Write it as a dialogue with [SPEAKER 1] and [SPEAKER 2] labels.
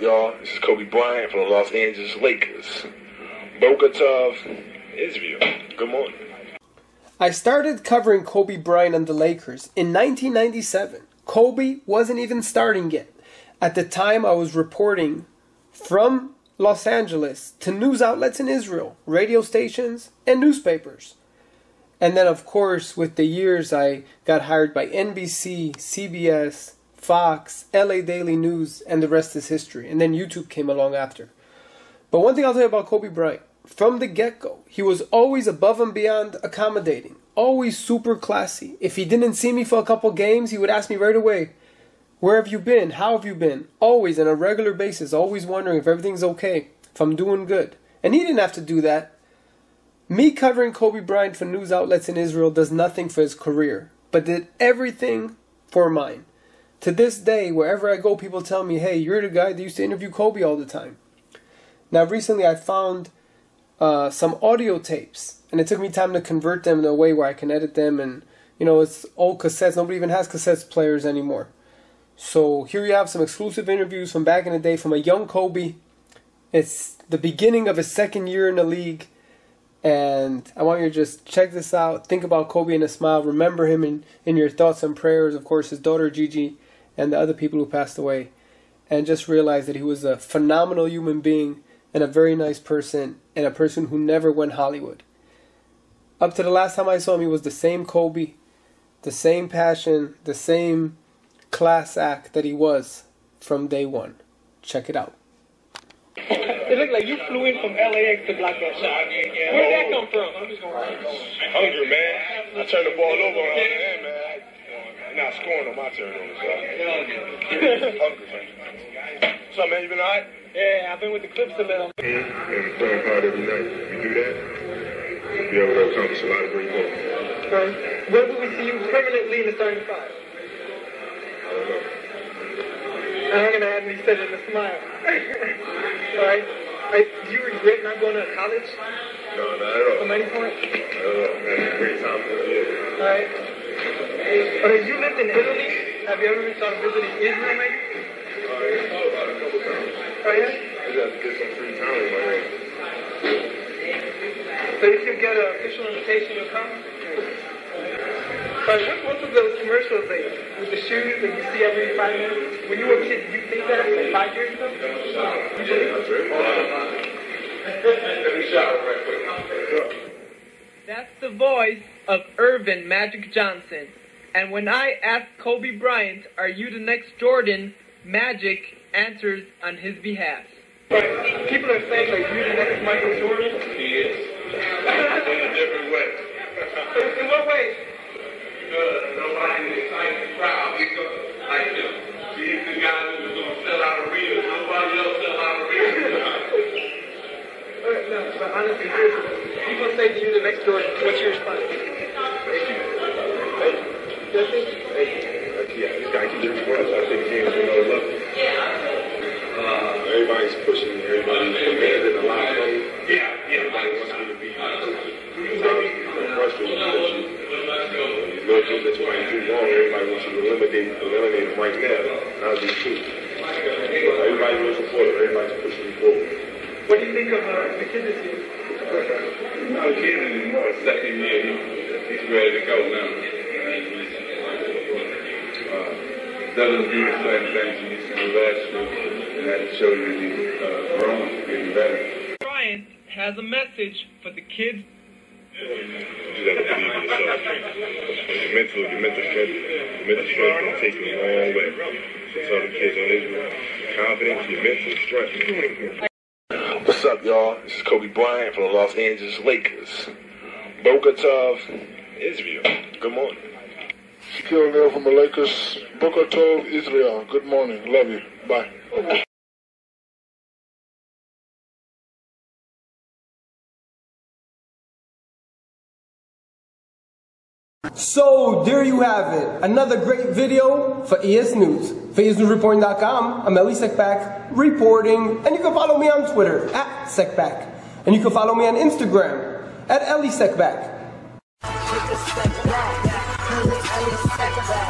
[SPEAKER 1] y'all? This is Kobe Bryant from the Los Angeles Lakers. Tov, Israel. Good morning.
[SPEAKER 2] I started covering Kobe Bryant and the Lakers in 1997. Kobe wasn't even starting yet. At the time, I was reporting from Los Angeles to news outlets in Israel, radio stations, and newspapers. And then, of course, with the years, I got hired by NBC, CBS, Fox, LA Daily News, and the rest is history. And then YouTube came along after. But one thing I'll tell you about Kobe Bryant from the get go, he was always above and beyond accommodating, always super classy. If he didn't see me for a couple games, he would ask me right away, Where have you been? How have you been? Always on a regular basis, always wondering if everything's okay, if I'm doing good. And he didn't have to do that. Me covering Kobe Bryant for news outlets in Israel does nothing for his career, but did everything for mine. To this day, wherever I go, people tell me, hey, you're the guy that used to interview Kobe all the time. Now, recently I found uh, some audio tapes, and it took me time to convert them in a way where I can edit them, and you know, it's old cassettes. Nobody even has cassettes players anymore. So here you have some exclusive interviews from back in the day from a young Kobe. It's the beginning of his second year in the league and I want you to just check this out. Think about Kobe in a smile. Remember him in, in your thoughts and prayers. Of course, his daughter Gigi and the other people who passed away. And just realized that he was a phenomenal human being and a very nice person and a person who never went Hollywood. Up to the last time I saw him, he was the same Kobe, the same passion, the same class act that he was from day one. Check it out.
[SPEAKER 3] It looked like you flew in from LAX to block that shot. Where did that come from?
[SPEAKER 1] I'm hungry, man. I turned the ball over on the man. Not scoring on my turnover, so. Hungry, man. What's up, man? You been alright?
[SPEAKER 3] Yeah, I've been with the Clips a little.
[SPEAKER 1] And playing hard every night. You do that, You be able to accomplish a lot of great goals.
[SPEAKER 3] Um, when will we see you permanently in the starting five?
[SPEAKER 1] I don't know.
[SPEAKER 3] I'm gonna add me said it in a smile. All right. I, do you regret not going to college
[SPEAKER 1] No, not at all.
[SPEAKER 3] from any point?
[SPEAKER 1] Not at all, man. Great time for the.
[SPEAKER 3] All right. Okay, you lived in Italy. Have you ever thought of visiting Israel, maybe?
[SPEAKER 1] Thought about a couple times.
[SPEAKER 3] Oh yeah.
[SPEAKER 1] I just have to get some free time.
[SPEAKER 3] So if you get an official invitation, you'll come. But what, what was those commercials like with the shoes that you see every five minutes? When you were a kid, did you think that like five years ago? You?
[SPEAKER 1] Let
[SPEAKER 3] of Earvin Magic Johnson. And when I ask Kobe Bryant, are you the next Jordan, Magic answers on his behalf. But People are saying like you're the next Michael Jordan.
[SPEAKER 1] He is. In a different way.
[SPEAKER 3] In what way?
[SPEAKER 1] Because nobody excites the crowd like him. He's the guy who's going to sell out arenas. Nobody else sell out arenas.
[SPEAKER 3] No, but honestly, people say that you're the next Jordan. What's your response?
[SPEAKER 1] Yeah, this guy can do it for us. I think will know love. Uh, everybody's pushing. Everybody's demanding a lot from me. Yeah, yeah. Everybody wants me to be. It's frustrating because you, you know things that you do wrong. Everybody wants you to eliminate, eliminate them right now. I'll do too. But everybody was supportive. Everybody's pushing me forward.
[SPEAKER 3] What do you think of uh, the kid this year?
[SPEAKER 1] The kid in his second year, he, he's ready to go now. Doesn't do the same things he used to do last year. And that shows you he's uh, grown, getting better.
[SPEAKER 3] Bryant has a message for the kids.
[SPEAKER 1] You to believe in yourself. Your mental, your mental strength, your mental strength can take you a long way. So the kids on Israel, confidence, your mental strength. What's up, y'all? This is Kobe Bryant from the Los Angeles Lakers. Tov, Israel. Good morning.
[SPEAKER 4] Shaquille from the Lakers. Israel. Good morning. Love you. Bye.
[SPEAKER 2] So there you have it. Another great video for ES News. For ESNewsReporting.com, I'm Elie Seckbach reporting, and you can follow me on Twitter at Seckbach. And you can follow me on Instagram at Elie Seckbach. Alice, Alice, Alice,